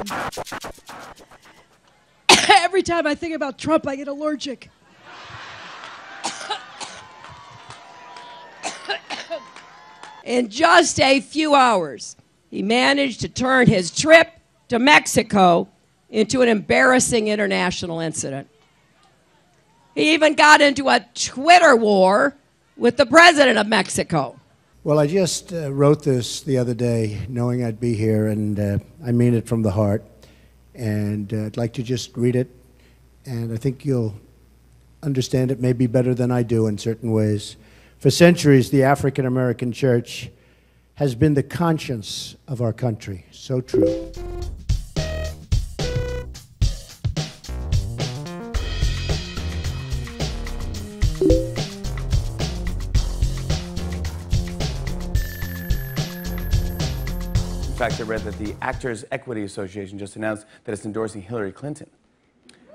Every time I think about Trump, I get allergic. In just a few hours, he managed to turn his trip to Mexico into an embarrassing international incident. He even got into a Twitter war with the president of Mexico. Well, I just uh, wrote this the other day knowing I'd be here, and uh, I mean it from the heart. And uh, I'd like to just read it, and I think you'll understand it maybe better than I do in certain ways. For centuries, the African American church has been the conscience of our country. So true. Fact, I read that the Actors Equity Association just announced that it's endorsing Hillary Clinton.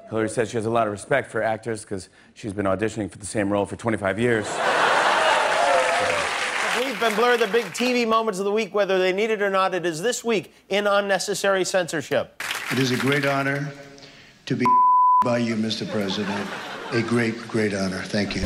Hillary says she has a lot of respect for actors because she's been auditioning for the same role for 25 years. We've been blurred the big TV moments of the week, whether they need it or not. It is this week in unnecessary censorship. It is a great honor to be by you, Mr. President. A great, great honor. Thank you.